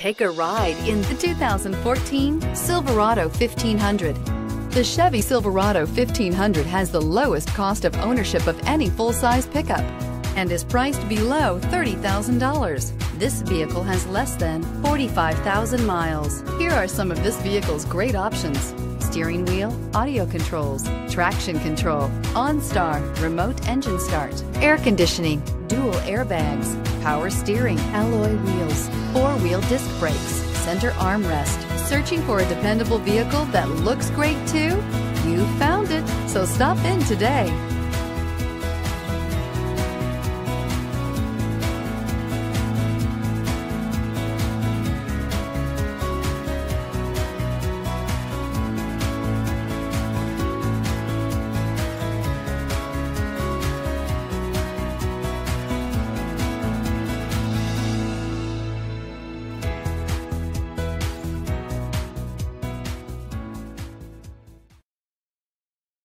Take a ride in the 2014 Silverado 1500. The Chevy Silverado 1500 has the lowest cost of ownership of any full-size pickup and is priced below $30,000. This vehicle has less than 45,000 miles. Here are some of this vehicle's great options. Steering wheel, audio controls, traction control, OnStar, remote engine start, air conditioning, dual airbags, power steering, alloy wheels, four-wheel disc brakes, center armrest. Searching for a dependable vehicle that looks great too? You found it, so stop in today.